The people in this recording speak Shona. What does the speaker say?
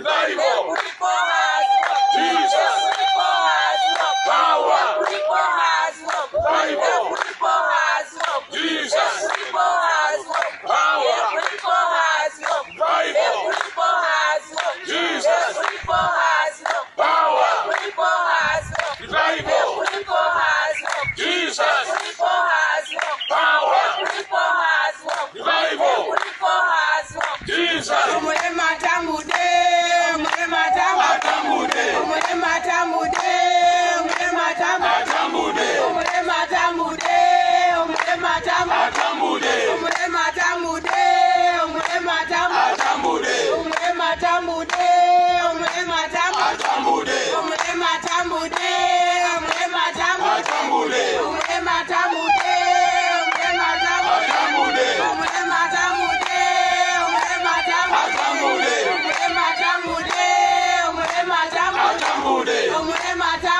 Everybody, Everybody Oh, my God.